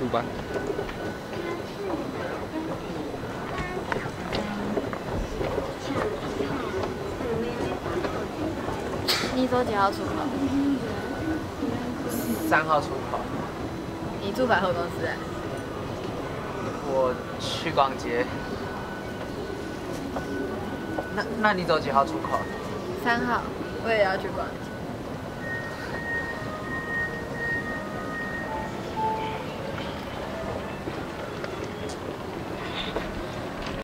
路吧。你走几号出口？三号出口。你住百货公司？我去逛街。那那你走几号出口？三号，我也要去逛。